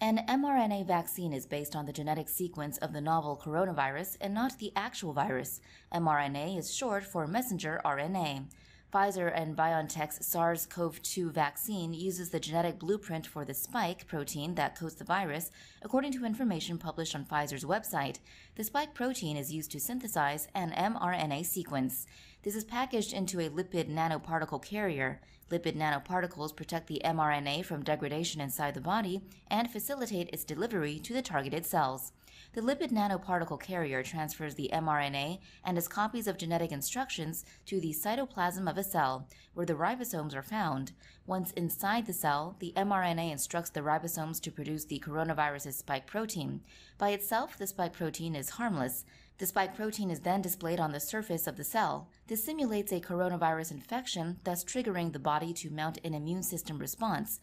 An mRNA vaccine is based on the genetic sequence of the novel coronavirus and not the actual virus. mRNA is short for messenger RNA. Pfizer and BioNTech's SARS CoV 2 vaccine uses the genetic blueprint for the spike protein that codes the virus, according to information published on Pfizer's website. The spike protein is used to synthesize an mRNA sequence. This is packaged into a lipid nanoparticle carrier. Lipid nanoparticles protect the mRNA from degradation inside the body and facilitate its delivery to the targeted cells. The lipid nanoparticle carrier transfers the mRNA and its copies of genetic instructions to the cytoplasm of a cell, where the ribosomes are found. Once inside the cell, the mRNA instructs the ribosomes to produce the coronavirus's spike protein. By itself, the spike protein is harmless. The spike protein is then displayed on the surface of the cell. This simulates a coronavirus infection, thus triggering the body to mount an immune system response.